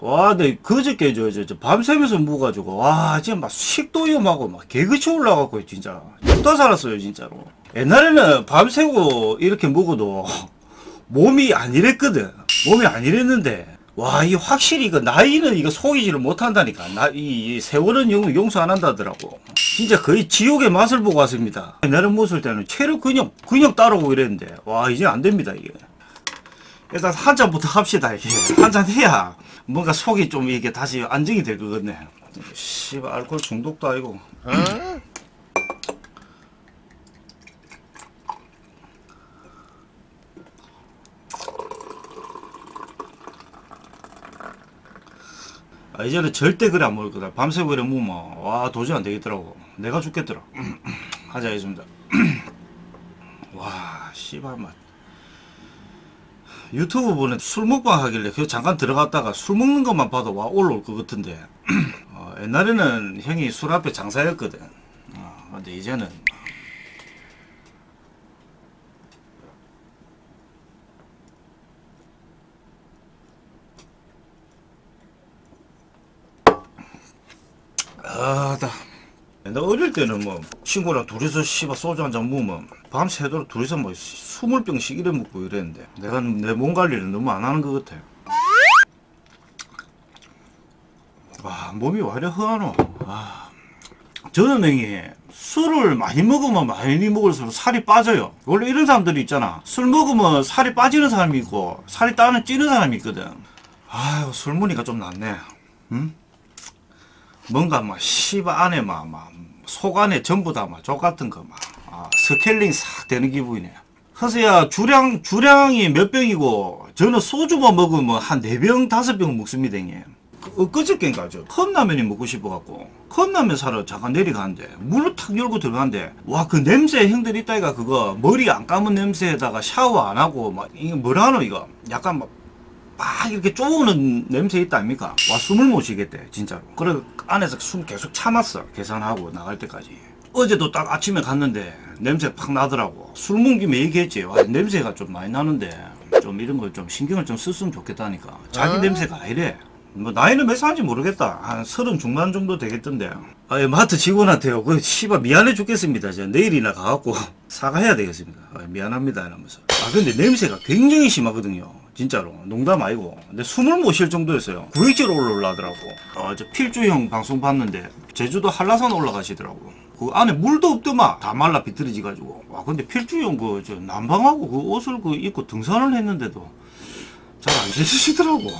와, 내 그저께 저, 저, 저 밤새면서 묵어가지고 와, 지금 막 식도염하고 막 개그치 올라가고 진짜 죽다 살았어요 진짜로. 옛날에는 밤새고 이렇게 묵어도 몸이 안 이랬거든. 몸이 안 이랬는데. 와, 이 확실히 그 나이는 이거 속이지를 못한다니까. 나, 이, 이 세월은 용, 용서 안 한다더라고. 진짜 거의 지옥의 맛을 보고 왔습니다. 옛날에 묵을 때는 체력 근육, 근육 따르고 이랬는데. 와, 이제 안 됩니다, 이게. 일단 한 잔부터 합시다, 이게. 한 잔 해야 뭔가 속이 좀 이게 다시 안정이 될것 같네. 씨발, 알코올 중독도 아니고. 아, 이제는 절대 그래 안 먹을 거다. 밤새고 그래 먹으면, 와, 도저히 안 되겠더라고. 내가 죽겠더라. 하자, 하겠습니다. 와, 씨발, 맛. 유튜브 보는 술 먹방 하길래 그 잠깐 들어갔다가 술 먹는 것만 봐도 와 올라올 것 같은데. 어, 옛날에는 형이 술 앞에 장사였거든. 어, 근데 이제는. 아다 나 어릴 때는 뭐 친구랑 둘이서 씨발 소주 한 잔 먹으면 밤새도록 둘이서 뭐 스물 병씩 이래 먹고 이랬는데 내가 내 몸 관리를 너무 안 하는 것 같아. 와 몸이 왜 이래 허하노? 아 저는 형이 술을 많이 먹으면 많이 먹을수록 살이 빠져요. 원래 이런 사람들이 있잖아. 술 먹으면 살이 빠지는 사람이 있고 살이 따는 찌는 사람이 있거든. 아유 술 먹으니까 좀 낫네. 응? 뭔가 막 씨바 안에 막, 막, 속 안에 전부 다 막, 좆 같은 거 막, 아, 스케일링 싹 되는 기분이네. 허세야, 주량, 주량이 몇 병이고, 저는 소주만 먹으면 한 4병, 5병 먹습니다, 형님. 그, 그저께인가, 저, 컵라면이 먹고 싶어갖고, 컵라면 사러 잠깐 내려가는데, 문을 탁 열고 들어가는데, 와, 그 냄새, 형들 있다니까, 그거, 머리 안 감은 냄새에다가 샤워 안 하고, 막, 이거 뭐라노, 이거. 약간 막, 막 이렇게 쪼우는 냄새 있다 아닙니까? 와 숨을 못 쉬겠대 진짜로. 그래 안에서 숨 계속 참았어 계산하고 나갈 때까지. 어제도 딱 아침에 갔는데 냄새 팍 나더라고. 술 먹은 김에 얘기했지. 와 냄새가 좀 많이 나는데 좀 이런 걸 좀 신경을 좀 썼으면 좋겠다니까. 자기 냄새가 아니래? 뭐 나이는 몇 살인지 모르겠다. 한 서른 중반 정도 되겠던데. 아예 마트 직원한테요. 그 씨발 미안해 죽겠습니다. 제가 내일이나 가갖고 사과해야 되겠습니다. 아, 미안합니다. 이러면서. 아 근데 냄새가 굉장히 심하거든요 진짜로. 농담 아니고. 근데 숨을 못 쉴 정도였어요. 9일째로 올라오더라고. 어, 저 필주형 방송 봤는데 제주도 한라산 올라가시더라고. 그 안에 물도 없더만. 다 말라 비틀어지 가지고. 와 근데 필주형 그 저 난방하고 그 옷을 그 입고 등산을 했는데도 잘 안 씻으시더라고